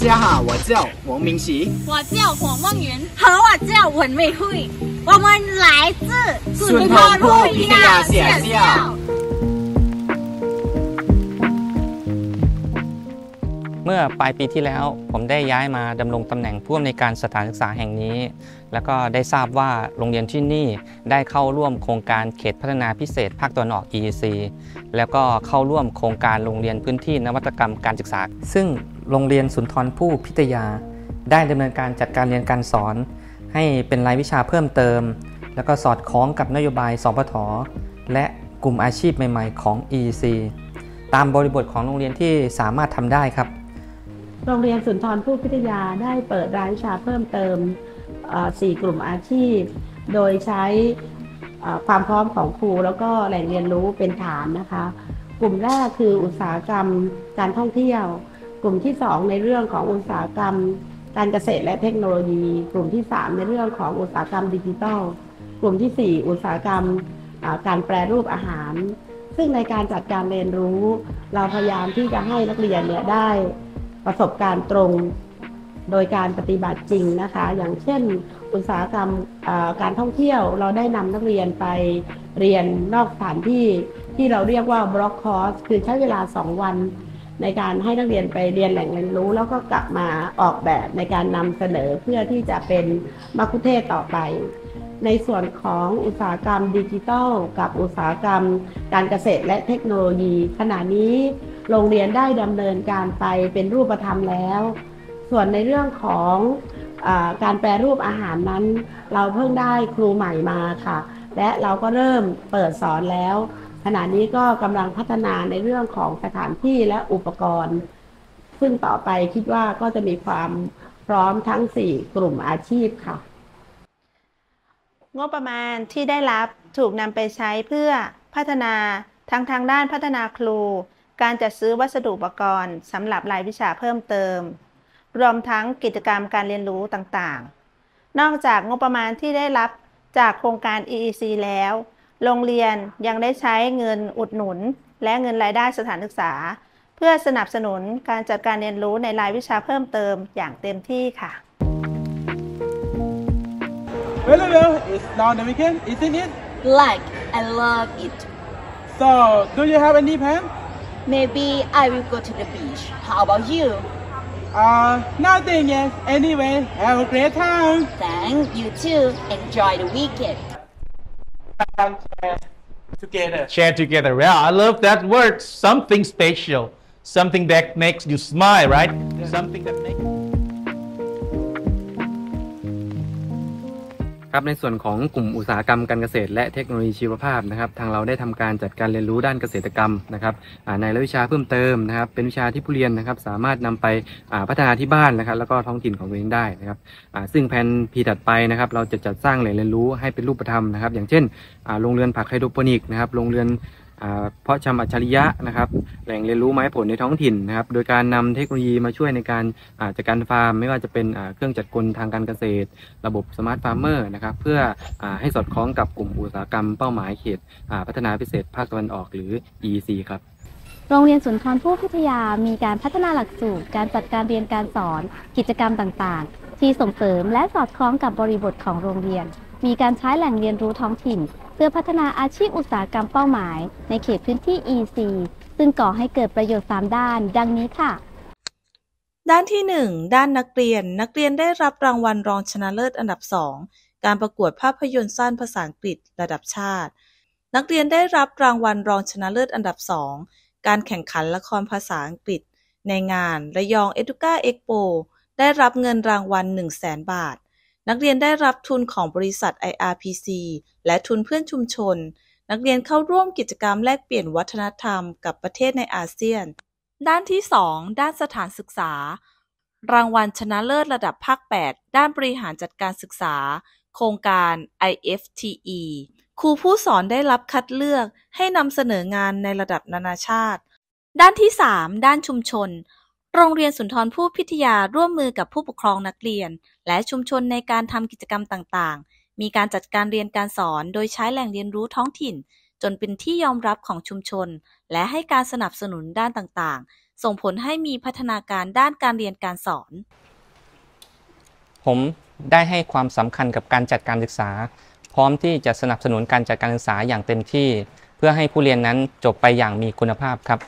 大家好，我叫王明喜，我叫黄梦云，和我叫文美慧，我们来自紫光路实验学校。 เมื่อปลายปีที่แล้วผมได้ย้ายมาดำรงตำแหน่งผู้อำนวยการสถานศึกษาแห่งนี้ แล้วก็ได้ทราบว่าโรงเรียนที่นี่ได้เข้าร่วมโครงการเขตพัฒนาพิเศษภาคตะวันออก EEC แล้วก็เข้าร่วมโครงการโรงเรียนพื้นที่นวัตกรรมการศึกษา ซึ่งโรงเรียนสุนทรภู่พิทยา ได้ดำเนินการจัดการเรียนการสอน ให้เป็นรายวิชาเพิ่มเติม แล้วก็สอดคล้องกับนโยบายสพทและกลุ่มอาชีพใหม่ ๆ ของ EEC ตามบริบทของโรงเรียนที่สามารถทำได้ครับ โรงเรียนสุนทรภู่พิทยาได้เปิดรายวิชาเพิ่มเติมเอ่อสี่กลุ่มอาชีพ โดยใช้ความพร้อมของครูแล้วก็แหล่งเรียนรู้เป็นฐานนะคะ กลุ่มแรกคืออุตสาหกรรมการท่องเที่ยว กลุ่มที่ 2 ในเรื่องของอุตสาหกรรม การเกษตรและเทคโนโลยี กลุ่มที่ 3 ในเรื่องของอุตสาหกรรมดิจิทัล กลุ่มทีสี่4 อุตสาหกรรมการแปรรูปอาหาร ซึ่งในการจัดการเรียนรู้ เราพยายามที่จะให้นักเรียนเนี่ยได้ ประสบการณ์ตรงโดยการปฏิบัติจริงนะคะ อย่างเช่น อุตสาหกรรมการท่องเที่ยวเราได้นำนักเรียนไปเรียนนอกสถานที่ที่เราเรียกว่าบล็อกคอร์สคือใช้เวลา 2 วัน ในการให้นักเรียนไปเรียนแหล่งเรียนรู้ แล้วก็กลับมาออกแบบในการนำเสนอเพื่อที่จะเป็นมัคคุเทศต่อไป ในส่วนของอุตสาหกรรมดิจิทัล กับอุตสาหกรรม การเกษตรและเทคโนโลยี ขณะนี้โรงเรียนได้ดำเนินการไปเป็นรูปธรรมแล้ว ส่วนในเรื่องของอการแปรรูปอาหารนั้น เราเพิ่งได้ครูใหม่มาค่ะ และเราก็เริ่มเปิดสอนแล้ว ขณะนี้ก็กำลังพัฒนาในเรื่องของสถานที่และอุปกรณ์ ซึ่งต่อไปคิดว่าก็จะมีความพร้อมทั้ง 4 กลุ่มอาชีพค่ะ งบประมาณที่ได้รับถูกนำไปใช้เพื่อพัฒนาทั้งทางด้านพัฒนาครู การจัดซื้อวัสดุอุปกรณ์สำหรับรายวิชาเพิ่มเติม รวมทั้งกิจกรรมการเรียนรู้ต่างๆ นอกจากงบประมาณที่ได้รับจากโครงการ EEC แล้ว โรงเรียนยังได้ใช้เงินอุดหนุน และเงินรายได้สถานศึกษา เพื่อสนับสนุนการจัดการเรียนรู้ในรายวิชาเพิ่มเติมอย่างเต็มที่ค่ะ Well, hello, it's now the weekend, isn't it? like I love it So, do you have any plan? Maybe I will go to the beach how about you Uh, nothing yet. Anyway, have a great time. thank you too enjoy the weekend Together. share together. Yeah, I love that word. Something special. Something that makes you smile, right? Something that makes ครับในส่วนของกลุ่มอุตสาหกรรมการเกษตรและเทคโนโลยีชีวภาพนะครับทางเราได้ทำการจัดการเรียนรู้ด้านเกษตรกรรมนะครับในรายวิชาเพิ่มเติมนะครับ เป็นวิชาที่ผู้เรียนนะครับ สามารถนำไปพัฒนาที่บ้านนะครับ แล้วก็ท้องถิ่นของตัวเองได้นะครับซึ่งแผนปีถัดไปนะครับ เราจะจัดสร้างแหล่งเรียนรู้ให้เป็นรูปธรรมนะครับ อย่างเช่นโรงเรือนผักไฮโดรโปนิกนะครับโรงเรือน เพาะชำอัจฉริยะนะครับ แหล่งเรียนรู้ไม้ผลในท้องถิ่นนะครับ โดยการนำเทคโนโลยีมาช่วยในการจัดการฟาร์ม ไม่ว่าจะเป็นเครื่องจักรกลทางการเกษตร ระบบ smart farmer นะครับ เพื่อให้สอดคล้องกับกลุ่มอุตสาหกรรมเป้าหมายเขตพัฒนาพิเศษภาคตะวันออกหรือ EEC ครับโรงเรียนสุนทรภู่พิทยา มีการพัฒนาหลักสูตร การจัดการเรียนการสอน กิจกรรมต่างๆ ที่ส่งเสริมและสอดคล้องกับบริบทของโรงเรียน มีการใช้แหล่งเรียนรู้ท้องถิ่น เพื่อพัฒนาอาชีพอุตสาหกรรมเป้าหมาย ในเขตพื้นที่ EC ซึ่งก่อให้เกิดประโยชน์ 3 ด้าน ดังนี้ค่ะด้านที่ 1 ด้านนักเรียน นักเรียนได้รับรางวัลรองชนะเลิศอันดับ 2 การประกวดภาพยนตร์สั้นภาษาอังกฤษระดับชาติ นักเรียนได้รับรางวัลรองชนะเลิศอันดับ 2 การแข่งขันละครภาษาอังกฤษ ในงานระยองเอ u ูกาเอ็กโปได้รับเงินรางวัล 1 0 0 0 0 0บาท นักเรียนได้รับทุนของบริษัท IRPC และทุนเพื่อนชุมชน นักเรียนเข้าร่วมกิจกรรมแลกเปลี่ยนวัฒนธรรมกับประเทศในอาเซียน ด้านที่ 2 ด้านสถานศึกษา รางวัลชนะเลิศระดับภาค 8 ด้านบริหารจัดการศึกษา โครงการ IFTE ครูผู้สอนได้รับคัดเลือกให้นำเสนองานในระดับนานาชาติ ด้านที่ 3 ด้านชุมชน โรงเรียนสุนทรภู่พิทยาร่วมมือกับผู้ปกครองนักเรียน และชุมชนในการทำกิจกรรมต่าง ๆ มีการจัดการเรียนการสอนโดยใช้แหล่งเรียนรู้ท้องถิ่น จนเป็นที่ยอมรับของชุมชน และให้การสนับสนุนด้านต่าง ๆ ส่งผลให้มีพัฒนาการด้านการเรียนการสอน ผมได้ให้ความสำคัญกับการจัดการศึกษา พร้อมที่จะสนับสนุนการจัดการศึกษาอย่างเต็มที่ เพื่อให้ผู้เรียนนั้นจบไปอย่างมีคุณภาพครับ